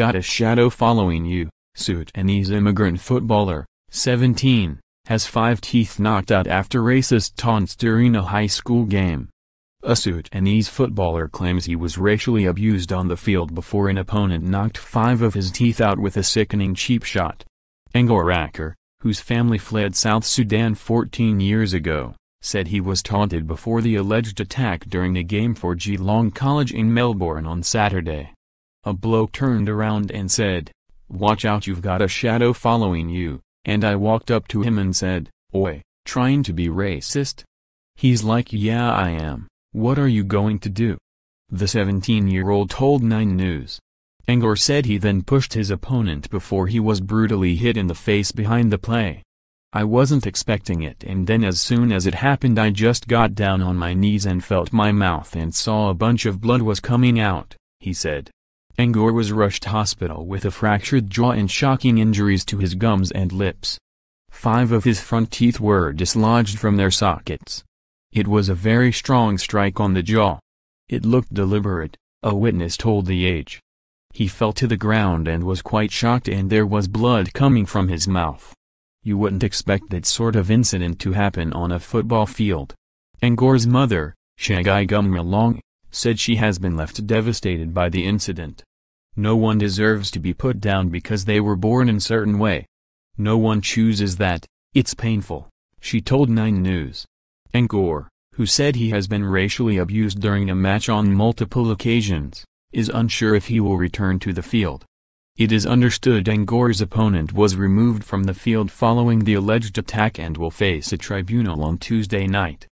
got a shadow following you. Sudanese immigrant footballer, 17, has five teeth knocked out after racist taunts during a high school game. A Sudanese footballer claims he was racially abused on the field before an opponent knocked five of his teeth out with a sickening cheap shot. Ngor Aker, whose family fled South Sudan 14 years ago, said he was taunted before the alleged attack during a game for Geelong College in Melbourne on Saturday. A bloke turned around and said, Watch out you've got a shadow following you, and I walked up to him and said, Oi, trying to be racist? He's like yeah I am. What are you going to do? The 17-year-old told 9 News. Ngor said he then pushed his opponent before he was brutally hit in the face behind the play. I wasn't expecting it and then as soon as it happened I just got down on my knees and felt my mouth and saw a bunch of blood was coming out, he said. Ngor was rushed hospital with a fractured jaw and shocking injuries to his gums and lips. Five of his front teeth were dislodged from their sockets. It was a very strong strike on the jaw. It looked deliberate, a witness told The Age. He fell to the ground and was quite shocked and there was blood coming from his mouth. You wouldn't expect that sort of incident to happen on a football field. Ngor's mother, Shagai Gumralong, said she has been left devastated by the incident. No one deserves to be put down because they were born in certain way. No one chooses that, it's painful, she told 9 News. Ngor, who said he has been racially abused during a match on multiple occasions, is unsure if he will return to the field. It is understood Ngor's opponent was removed from the field following the alleged attack and will face a tribunal on Tuesday night.